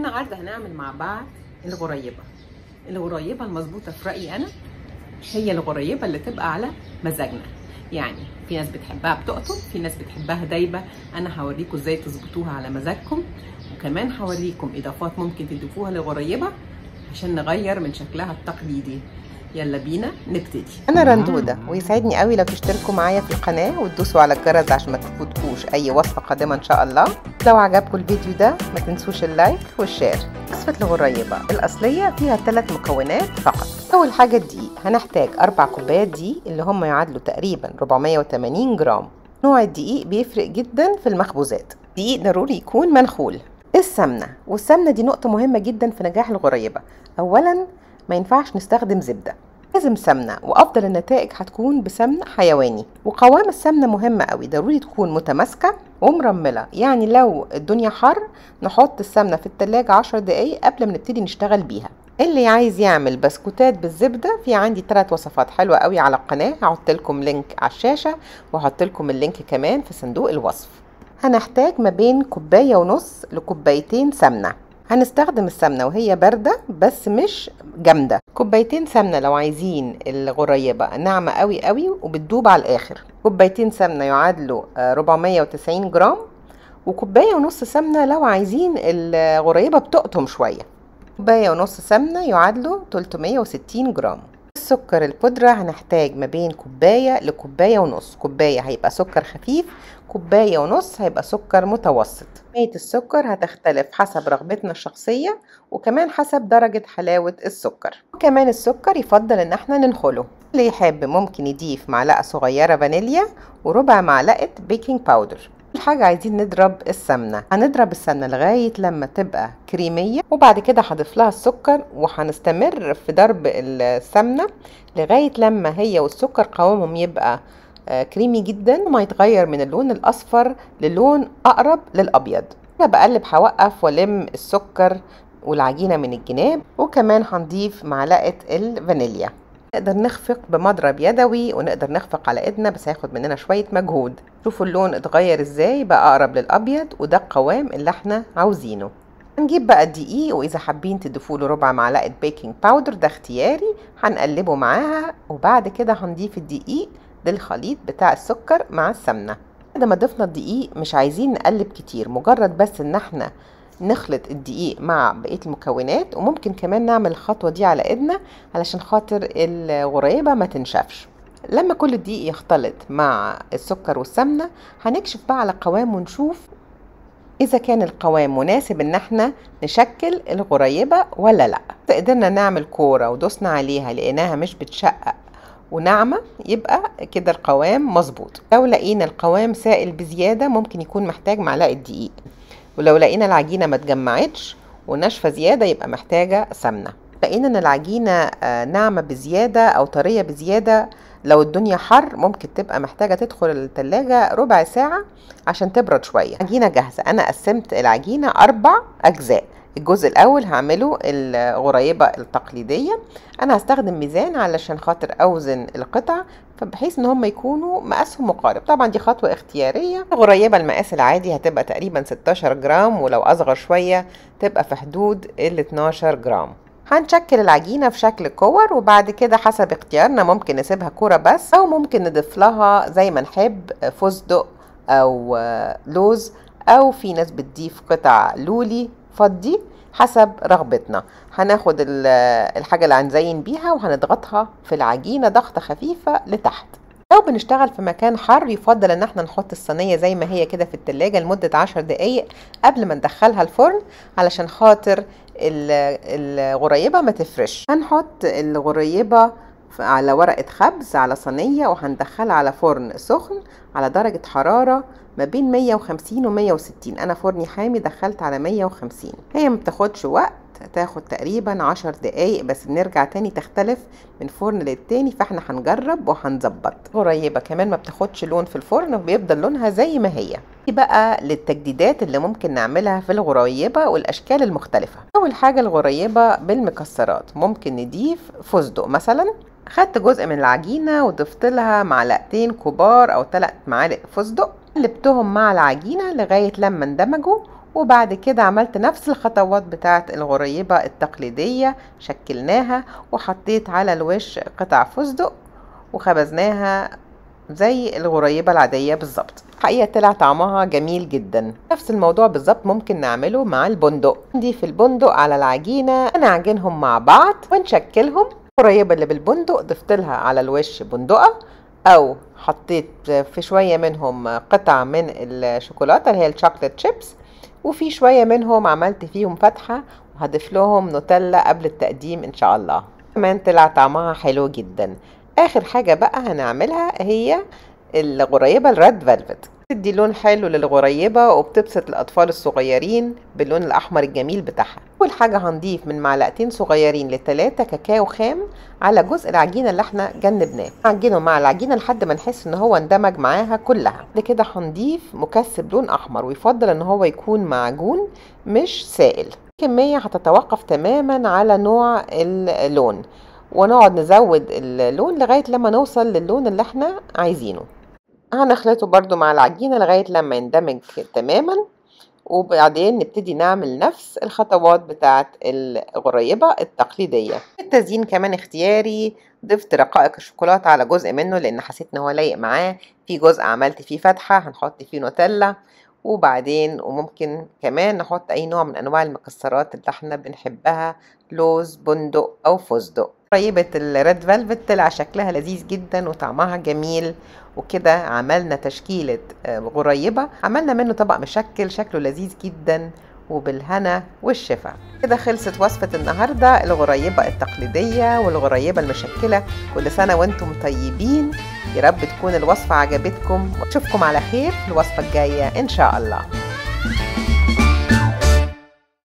النهارده هنعمل مع بعض الغريبة. الغريبة المظبوطة في رأيي أنا هي الغريبة اللي تبقى على مزاجنا. يعني في ناس بتحبها بتقطم في ناس بتحبها دايبة. أنا هوريكم إزاي تظبطوها على مزاجكم. وكمان هوريكم إضافات ممكن تضيفوها للغريبه عشان نغير من شكلها التقليدي. يلا بينا نبتدي. أنا رندودة ويسعدني قوي لو تشتركوا معايا في القناة وتدوسوا على الجرس عشان ما تفوتكوش أي وصفة قادمة إن شاء الله. لو عجبكم الفيديو ده ما تنسوش ال like وال share. وصفة الغريبة الأصلية فيها ثلاث مكونات فقط. أول حاجة الدقيق هنحتاج أربع كوبايات دقيق اللي هم يعادلوا تقريبا 480 جرام. نوع الدقيق بيفرق جدا في المخبوزات. دقيق ضروري يكون منخول. السمنة والسمنة دي نقطة مهمة جدا في نجاح الغريبة. اولا ما ينفعش نستخدم زبدة. لازم سمنة وأفضل النتائج هتكون بسمن حيواني. وقوام السمنة مهم قوي ضروري تكون متماسكة ومرملة. يعني لو الدنيا حر نحط السمنة في التلاجة عشر دقايق قبل ما نبتدي نشتغل بيها. اللي عايز يعمل بسكوتات بالزبدة في عندي ثلاث وصفات حلوة قوي على القناة. هحط لكم link على الشاشة وهحط لكم ال link كمان في صندوق الوصف. هنحتاج ما بين كوباية ونص لكوبايتين سمنة. هنستخدم السمنة وهي باردة بس مش جامدة. كوبايتين سمنة لو عايزين الغريبة ناعمة قوي قوي وبتدوب على الآخر. كوبايتين سمنة يعادلوا 490 جرام. وكوباية ونص سمنة لو عايزين الغريبة بتقطم شوية. كوباية ونص سمنة يعادلوا 360 جرام. السكر البودرة هنحتاج ما بين كوباية لكوباية ونص. كوباية هيبقى سكر خفيف كوباية ونص هيبقى سكر متوسط. كمية السكر هتختلف حسب رغبتنا الشخصية وكمان حسب درجة حلاوة السكر. وكمان السكر يفضل إن إحنا ننخله. اللي يحب ممكن يضيف معلقة صغيرة فانيليا وربع معلقة baking powder حاجة عايزين نضرب السمنة. هنضرب السمنة لغاية لما تبقى كريمية وبعد كده هضيف لها السكر وهنستمر في ضرب السمنة لغاية لما هي والسكر قوامهم يبقى كريمي جدا وما يتغير من اللون الأصفر للون أقرب للأبيض. أنا بقلب هوقف وألم السكر والعجينة من الجناب وكمان هنضيف معلقة الفانيليا. نقدر نخفق بمضرب يدوي ونقدر نخفق على إيدنا بس هياخد مننا شوية مجهود. شوفوا اللون اتغير إزاي بقى أقرب للأبيض وده القوام اللي إحنا عاوزينه. هنجيب بقى الدقيق وإذا حابين تضيفوا له ربع معلقة بيكنج باودر ده اختياري. هنقلبه معاها وبعد كده هنضيف الدقيق للخليط بتاع السكر مع السمنة. بعد ما ضفنا الدقيق مش عايزين نقلب كتير مجرد بس إن إحنا نخلط الدقيق مع بقية المكونات وممكن كمان نعمل الخطوة دي على إيدنا علشان خاطر الغريبة ما تنشفش. لما كل الدقيق يختلط مع السكر والسمنة هنكشف بقى على القوام ونشوف إذا كان القوام مناسب إن إحنا نشكل الغريبة ولا لأ. قدرنا نعمل كورة ودوسنا عليها لقيناها مش بتشقق وناعمة يبقى كده القوام مظبوط. لو لقينا القوام سائل بزيادة ممكن يكون محتاج معلقة دقيق. ولو لقينا العجينة ما اتجمعتش وناشفة زيادة يبقى محتاجة سمنة. لقينا إن العجينة ناعمة بزيادة أو طرية بزيادة لو الدنيا حر ممكن تبقى محتاجة تدخل التلاجة ربع ساعة عشان تبرد شوية. عجينة جاهزة. أنا قسمت العجينة أربع أجزاء. الجزء الأول هعمله الغريبة التقليدية. أنا هستخدم ميزان علشان خاطر أوزن القطع فبحيث إن هم يكونوا مقاسهم مقارب. طبعا دي خطوة اختيارية. الغريبه المقاس العادي هتبقى تقريبا 16 جرام ولو أصغر شوية تبقى في حدود ال 12 جرام. هنشكل العجينة في شكل كور وبعد كده حسب اختيارنا ممكن نسيبها كورة بس أو ممكن نضيف لها زي ما نحب فستق أو لوز أو في ناس بتضيف قطع لولي. فضي حسب رغبتنا. هناخد الحاجة اللي هنزين بيها وهنضغطها في العجينة ضغطة خفيفة لتحت. لو بنشتغل في مكان حر يفضل إن إحنا نحط الصينية زي ما هي كده في التلاجة لمدة عشر دقايق قبل ما ندخلها الفرن علشان خاطر الغريبة ما تفرش. هنحط الغريبة على ورقة خبز على صينية وهندخلها على فرن سخن على درجة حرارة ما بين 150 و 160 أنا فرني حامي دخلت على 150 هي ما بتاخدش وقت تاخد تقريبا 10 دقايق بس بنرجع تاني تختلف من فرن للتاني فإحنا هنجرب وهنظبط. قريبة كمان ما بتاخدش لون في الفرن وبيفضل لونها زي ما هي. دي بقى للتجديدات اللي ممكن نعملها في الغريبة والأشكال المختلفة. أول حاجة الغريبة بالمكسرات. ممكن نضيف فستق مثلا. خدت جزء من العجينة وضفت لها معلقتين كبار أو ثلاث معالق فستق قلبتهم مع العجينة لغاية لما اندمجوا وبعد كده عملت نفس الخطوات بتاعة الغريبة التقليدية شكلناها وحطيت على الوش قطع فستق وخبزناها زي الغريبة العادية بالظبط. الحقيقة طلع طعمها جميل جدا. نفس الموضوع بالظبط ممكن نعمله مع البندق. نضيف البندق على العجينة نعجنهم مع بعض ونشكلهم الغريبة اللي بالبندق ضفت لها على الوش بندقة أو حطيت في شوية منهم قطع من الشوكولاتة اللي هي الشوكولات شيبس وفي شوية منهم عملت فيهم فتحة وهضيف لهم نوتيلا قبل التقديم إن شاء الله. كمان طلع طعمها حلو جدا. آخر حاجة بقى هنعملها هي الغريبة ال red velvet. بتدي لون حلو للغريبة وبتبسط الأطفال الصغيرين باللون الأحمر الجميل بتاعها. أول حاجة هنضيف من معلقتين صغيرين لتلاتة كاكاو خام على جزء العجينة اللي إحنا جنبناه. نعجنه مع العجينة لحد ما نحس إن هو اندمج معاها كلها. بعد كده هنضيف مكثف لون أحمر ويفضل إن هو يكون معجون مش سائل. الكمية هتتوقف تماما على نوع اللون. ونقعد نزود اللون لغاية لما نوصل للون اللي إحنا عايزينه. هنخلطه برضو مع العجينة لغاية لما يندمج تماما وبعدين نبتدي نعمل نفس الخطوات بتاعة الغريبة التقليدية. التزيين كمان اختياري ضفت رقائق الشوكولاتة على جزء منه لأن حسيت إن هو لايق معاه. في جزء عملت فيه فتحة هنحط فيه نوتيلا وبعدين وممكن كمان نحط أي نوع من أنواع المكسرات اللي إحنا بنحبها لوز بندق أو فستق. غريبة ال red velvet طلع شكلها لذيذ جدا وطعمها جميل وكده. عملنا تشكيلة غريبة عملنا منه طبق مشكل شكله لذيذ جدا وبالهنا والشفا. كده خلصت وصفة النهاردة الغريبة التقليدية والغريبة المشكلة. كل سنة وأنتم طيبين. يا رب تكون الوصفة عجبتكم. واشوفكم على خير في الوصفة الجاية إن شاء الله.